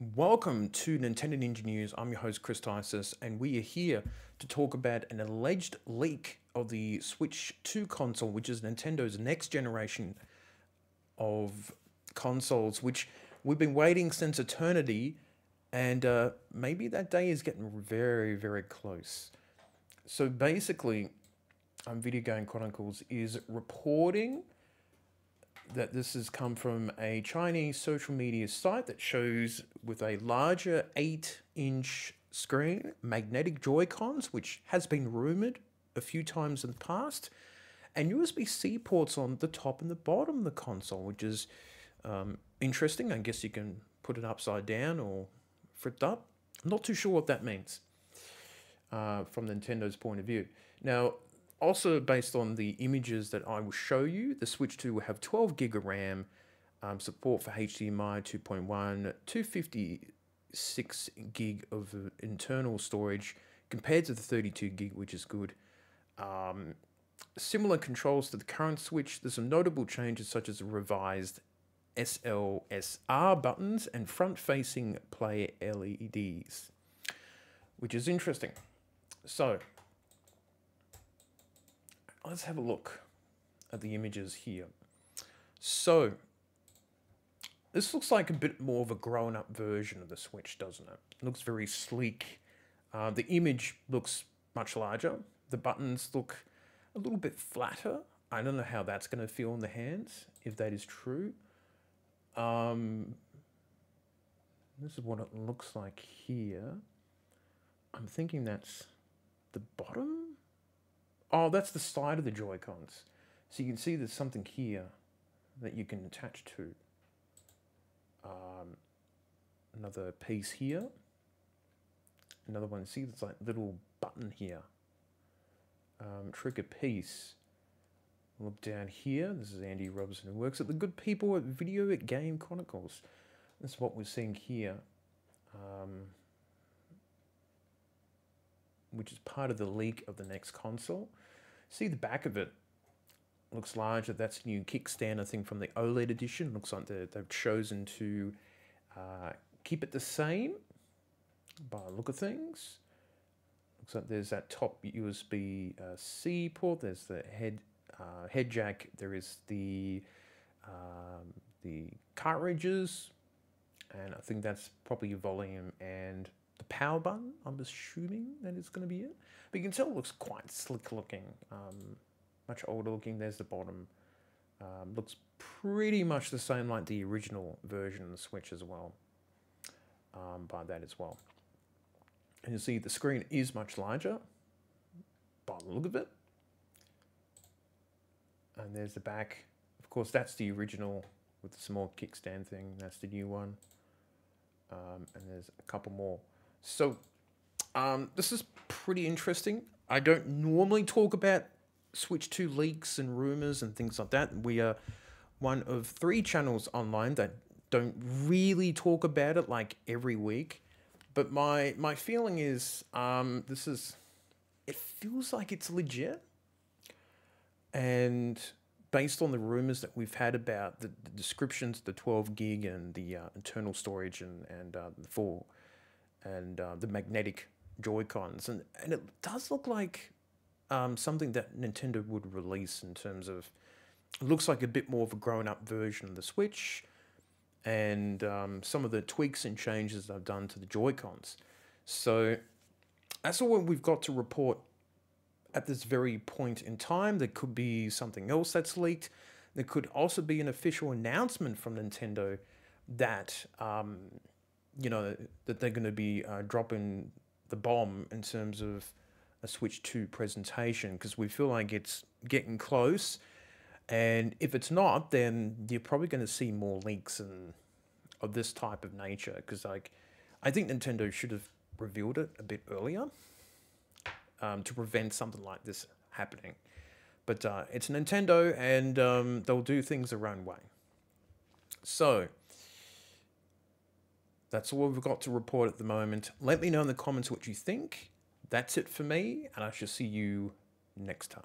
Welcome to Nintendo Ninja News. I'm your host Chris Tysis, and we are here to talk about an alleged leak of the Switch 2 console, which is Nintendo's next generation of consoles, which we've been waiting since eternity, and uh, maybe that day is getting very, very close. So basically, um, Video Game Chronicles is reporting that this has come from a Chinese social media site that shows with a larger 8 inch screen magnetic Joy-Cons, which has been rumored a few times in the past, and USB C ports on the top and the bottom of the console, which is um, interesting. I guess you can put it upside down or flipped up. I'm not too sure what that means uh, from Nintendo's point of view. Now, also based on the images that I will show you, the Switch 2 will have 12 gig of RAM, um, support for HDMI 2.1, 256 gig of internal storage compared to the 32 gig, which is good. Um, similar controls to the current Switch. There's some notable changes such as revised SLSR buttons and front-facing play LEDs, which is interesting. So, let's have a look at the images here. So, this looks like a bit more of a grown-up version of the Switch, doesn't it? it looks very sleek. Uh, the image looks much larger. The buttons look a little bit flatter. I don't know how that's going to feel in the hands, if that is true. Um, this is what it looks like here. I'm thinking that's the bottom Oh, that's the side of the Joy-Cons. So you can see there's something here that you can attach to. Um, another piece here. Another one, see there's like little button here. Um, trigger piece. Look down here. This is Andy Robinson who works at the good people at Video Game Chronicles. This is what we're seeing here. Um, which is part of the leak of the next console. See the back of it looks larger. That's new kickstand, I think, from the OLED edition. Looks like they've chosen to uh, keep it the same by the look of things. Looks like there's that top USB uh, C port. There's the head uh, head jack. There is the um, the cartridges, and I think that's probably your volume and the power button. I'm assuming that is going to be it. But you can tell it looks quite slick looking, um, much older looking. There's the bottom. Um, looks pretty much the same like the original version of the Switch as well. Um, by that as well. And you see the screen is much larger by the look of it. And there's the back. Of course, that's the original with the small kickstand thing. That's the new one. Um, and there's a couple more. So um, this is pretty interesting. I don't normally talk about Switch 2 leaks and rumors and things like that. We are one of three channels online that don't really talk about it like every week. But my my feeling is um, this is it feels like it's legit. And based on the rumors that we've had about the, the descriptions, the 12 gig and the uh, internal storage and, and uh, the full and uh, the magnetic Joy-Cons, and and it does look like um, something that Nintendo would release in terms of it looks like a bit more of a grown-up version of the Switch, and um, some of the tweaks and changes I've done to the Joy-Cons. So that's all we've got to report at this very point in time. There could be something else that's leaked. There could also be an official announcement from Nintendo that um, you know that they're going to be uh, dropping the bomb in terms of a Switch 2 presentation because we feel like it's getting close. And if it's not, then you're probably going to see more leaks and of this type of nature because like I think Nintendo should have revealed it a bit earlier um, to prevent something like this happening. But uh, it's Nintendo and um, they'll do things their own way. So, that's all we've got to report at the moment. Let me know in the comments what you think. That's it for me, and I shall see you next time.